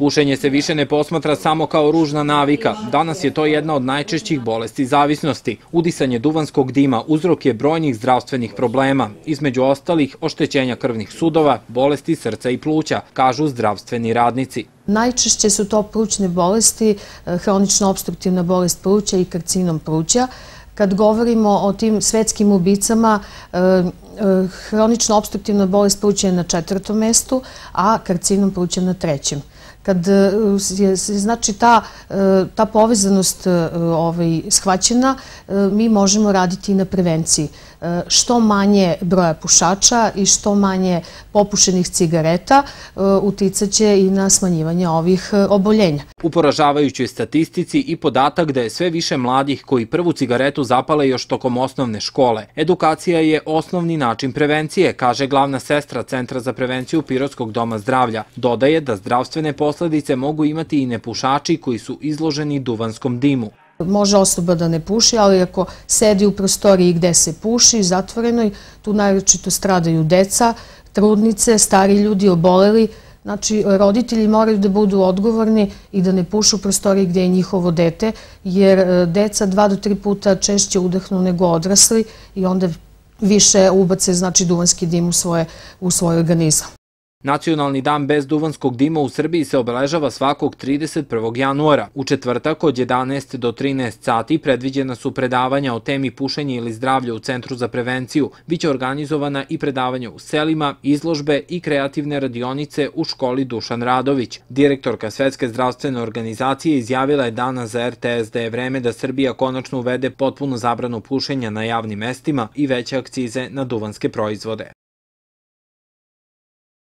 Pušenje se više ne posmatra samo kao ružna navika. Danas je to jedna od najčešćih bolesti zavisnosti. Udisanje duvanskog dima uzrok je brojnih zdravstvenih problema, između ostalih oštećenja krvnih sudova, bolesti srca i pluća, kažu zdravstveni radnici. Najčešće su to plućne bolesti, eh, hronična obstruktivna bolest pluća i karcinom pluća. Kad govorimo o tim svetskim ubicama, eh, hronična obstruktivna bolest pluća je na četvrtom mestu, a karcinom pluća na trećem kad je znači ta, ta povezanost ovaj, shvaćena, mi možemo raditi na prevenciji. Što manje broja pušača i što manje popušenih cigareta uticaće i na smanjivanje ovih oboljenja. U poražavajućoj statistici i podatak da je sve više mladih koji prvu cigaretu zapale još tokom osnovne škole. Edukacija je osnovni način prevencije, kaže glavna sestra Centra za prevenciju Pirotskog doma zdravlja. Dodaje da zdravstvene posledice mogu imati i nepušači koji su izloženi duvanskom dimu. Može osoba da ne puši, ali ako sedi u prostoriji gde se puši, zatvorenoj, tu najročito stradaju deca, trudnice, stari ljudi, oboleli, Znači, roditelji moraju da budu odgovorni i da ne pušu u prostoriji gde je njihovo dete, jer e, deca dva do tri puta češće udahnu nego odrasli i onda više ubace znači, duvanski dim u, svoje, u svoj organizam. Nacionalni dan bez duvanskog dima u Srbiji se obeležava svakog 31. januara. U četvrtak od 11 do 13 sati predviđena su predavanja o temi pušenja ili zdravlja u Centru za prevenciju. Biće organizovana i predavanja u selima, izložbe i kreativne radionice u školi Dušan Radović. Direktorka Svetske zdravstvene organizacije izjavila je danas za RTS da je vreme da Srbija konačno uvede potpuno zabranu pušenja na javnim mestima i veće akcize na duvanske proizvode.